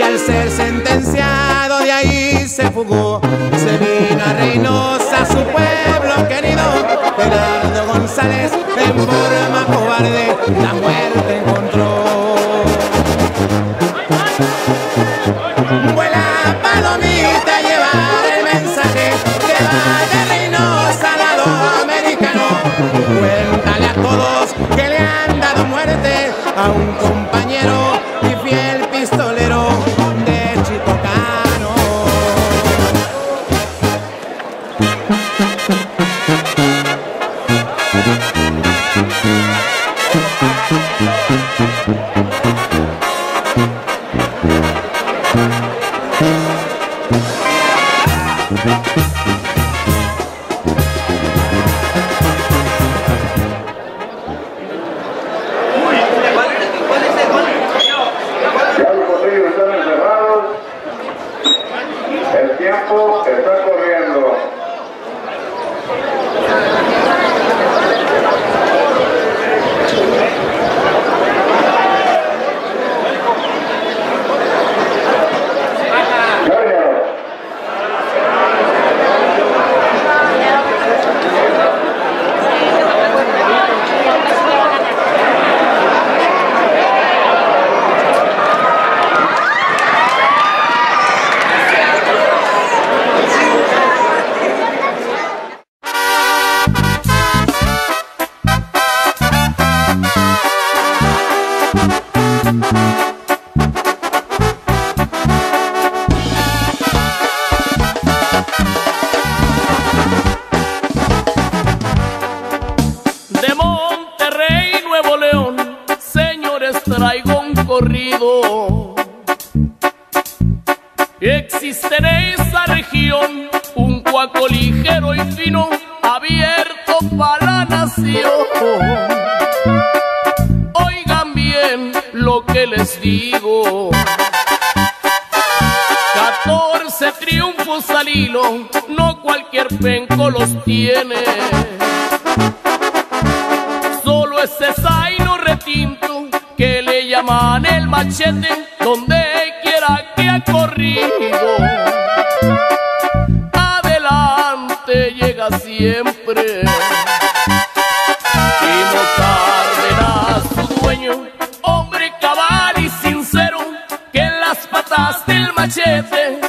y al ser sentenciado de ahí se fugó. Se vino a Reynosa, su pueblo querido. Gerardo González en forma cobarde la muerte encontró. Vuela palomita a llevar el mensaje que va de Reynosa al lado americano. Cuéntale a todos que le han dado muerte a un compañero y Traigo un corrido. Existe en esa región un cuaco ligero y fino, abierto para la nación. Oigan bien lo que les digo. 14 triunfos al hilo, no cualquier penco los tiene. El machete, donde quiera que ha corrido. Adelante llega siempre. Timo Cárdenas, su dueño, hombre cabal y sincero, que en las patas del machete